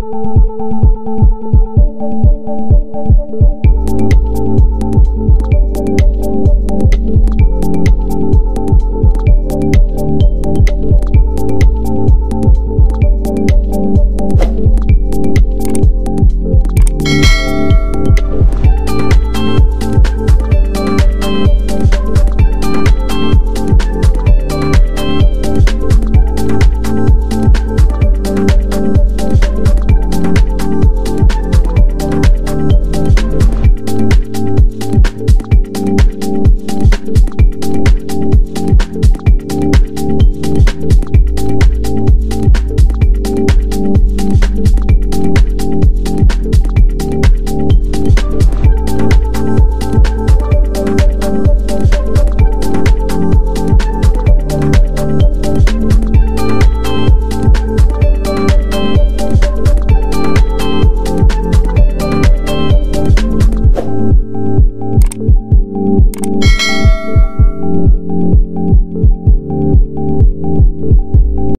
you